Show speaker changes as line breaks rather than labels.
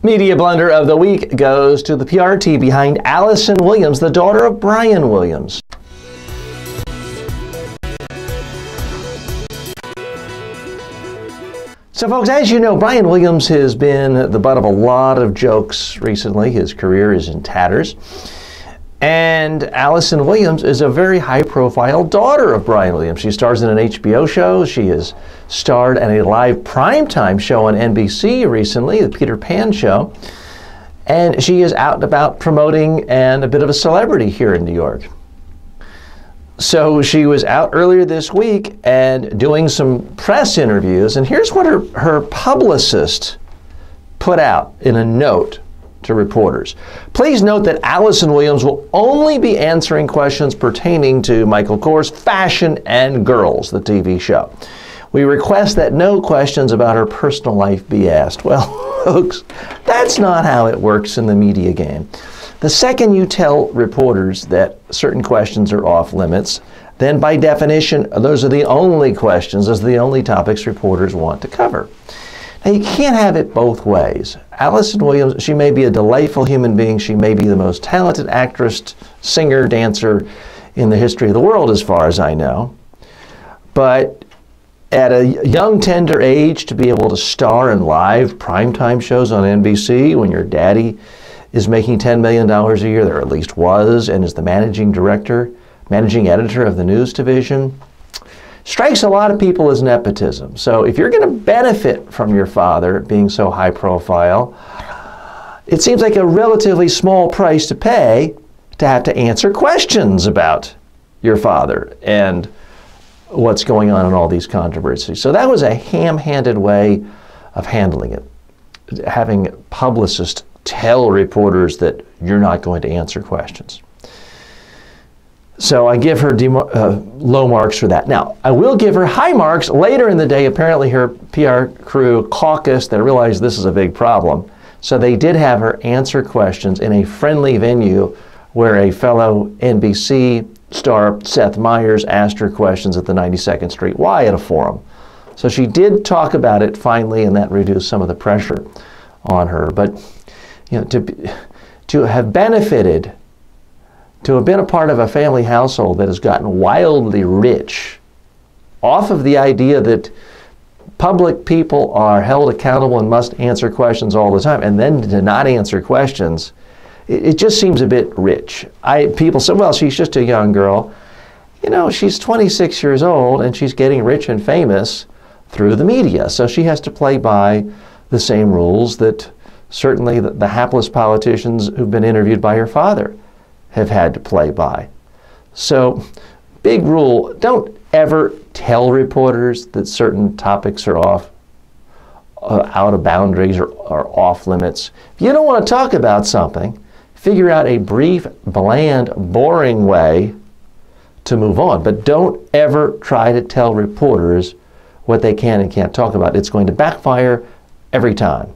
Media blunder of the week goes to the PRT behind Allison Williams, the daughter of Brian Williams. So, folks, as you know, Brian Williams has been the butt of a lot of jokes recently. His career is in tatters. And Allison Williams is a very high profile daughter of Brian Williams. She stars in an HBO show. She has starred in a live primetime show on NBC recently, the Peter Pan Show. And she is out and about promoting and a bit of a celebrity here in New York. So she was out earlier this week and doing some press interviews. And here's what her, her publicist put out in a note to reporters. Please note that Allison Williams will only be answering questions pertaining to Michael Kors' Fashion and Girls, the TV show. We request that no questions about her personal life be asked. Well, folks, that's not how it works in the media game. The second you tell reporters that certain questions are off limits, then by definition, those are the only questions, those are the only topics reporters want to cover. Now, you can't have it both ways. Allison Williams, she may be a delightful human being. She may be the most talented actress, singer, dancer in the history of the world, as far as I know. But at a young, tender age, to be able to star in live primetime shows on NBC when your daddy is making $10 million a year, there at least was, and is the managing director, managing editor of the news division, strikes a lot of people as nepotism. So if you're going to benefit from your father being so high profile, it seems like a relatively small price to pay to have to answer questions about your father and what's going on in all these controversies. So that was a ham-handed way of handling it. Having publicists tell reporters that you're not going to answer questions. So I give her uh, low marks for that. Now, I will give her high marks later in the day. Apparently, her PR crew caucused and realized this is a big problem. So they did have her answer questions in a friendly venue where a fellow NBC star, Seth Meyers, asked her questions at the 92nd Street Y at a forum. So she did talk about it finally, and that reduced some of the pressure on her. But you know, to, to have benefited to have been a part of a family household that has gotten wildly rich off of the idea that public people are held accountable and must answer questions all the time, and then to not answer questions, it, it just seems a bit rich. I, people say, well, she's just a young girl. You know, she's 26 years old and she's getting rich and famous through the media, so she has to play by the same rules that certainly the, the hapless politicians who've been interviewed by her father have had to play by. So, big rule don't ever tell reporters that certain topics are off, uh, out of boundaries or, or off limits. If you don't want to talk about something, figure out a brief, bland, boring way to move on. But don't ever try to tell reporters what they can and can't talk about. It's going to backfire every time.